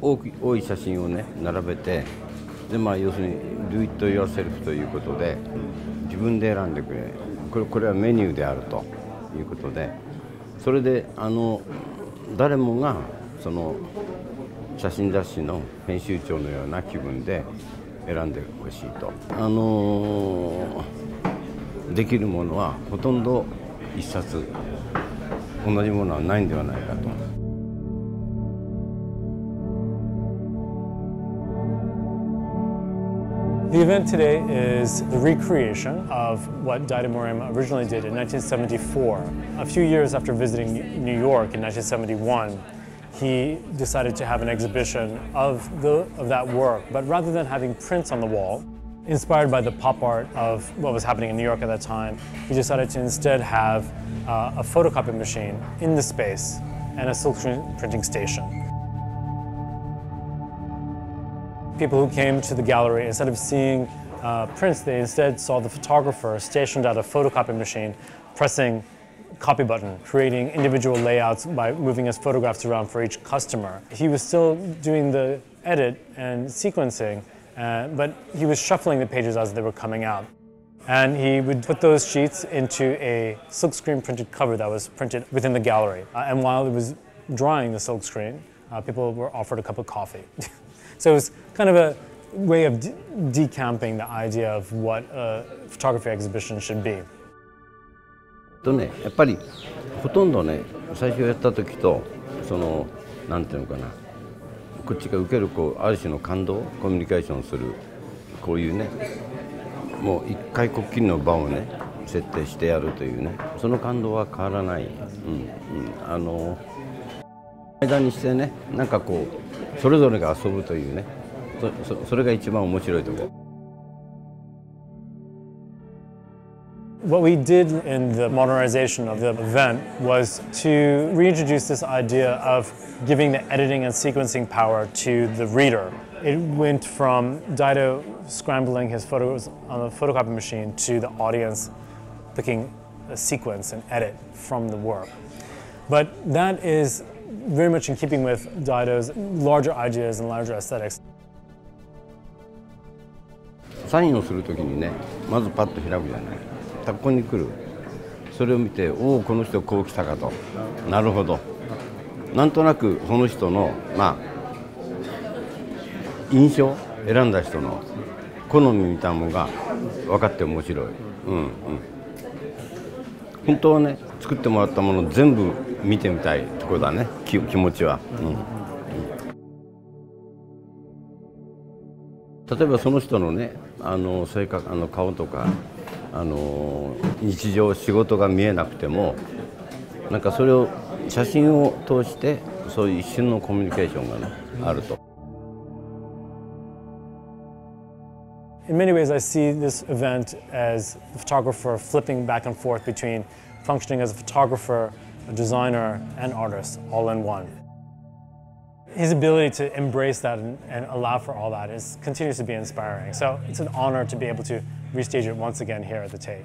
多く多い写真をね並べてでまあ要するに Do it yourself ということで自分で選んでくれこれこれはメニューであるということでそれであの誰もがその写真雑誌の編集長のような気分で選んでほしいと。あのできるものはほとんど一冊同じものはないんではないかと。The event today is the recreation of what Dida Moriyama originally did in 1974. A few years after visiting New York in 1971, he decided to have an exhibition of, the, of that work, but rather than having prints on the wall, inspired by the pop art of what was happening in New York at that time, he decided to instead have uh, a photocopy machine in the space and a silk printing station. People who came to the gallery, instead of seeing uh, prints, they instead saw the photographer stationed at a photocopy machine pressing copy button, creating individual layouts by moving his photographs around for each customer. He was still doing the edit and sequencing, uh, but he was shuffling the pages as they were coming out. And he would put those sheets into a silkscreen printed cover that was printed within the gallery. Uh, and while he was drawing the silkscreen, uh, people were offered a cup of coffee. So it was kind of a way of de decamping the idea of what a photography exhibition should be. とね、やっぱりほとんどね最初やった時とそのなんていうのかなこっちが受けるこうある種の感動コミュニケーションするこういうねもう一回こっきりの場をね設定してやるというねその感動は変わらない、うんうん、あの間にしてねなんかこうそれぞれが遊ぶというねそそれが一番面白いところ。What we did in the modernization of the event was to reintroduce this idea of giving the editing and sequencing power to the reader. It went from Dido scrambling his photos on the photocopy machine to the audience picking a sequence and edit from the work. But that is very much in keeping with Dido's larger ideas and larger aesthetics. サインをするときにねまずパッと開くじゃない。ここに来る。それを見ておおこの人こう来たかと。なるほど。なんとなくその人のまあ印象選んだ人の好みみたいなものが分かって面白い、うんうん、本当はね作ってもらったもの全部見てみたいところだね気持ちは、うん、例えばその人のねあの性格あの顔とかあの日常仕事が見えなくてもなんかそれを写真を通してそういう一瞬のコミュニケーションがねあると。In many ways, I see this event as a photographer flipping back and forth between functioning as a photographer, a designer, and artist all in one. His ability to embrace that and, and allow for all that is, continues to be inspiring. So it's an honor to be able to restage it once again here at the Tate.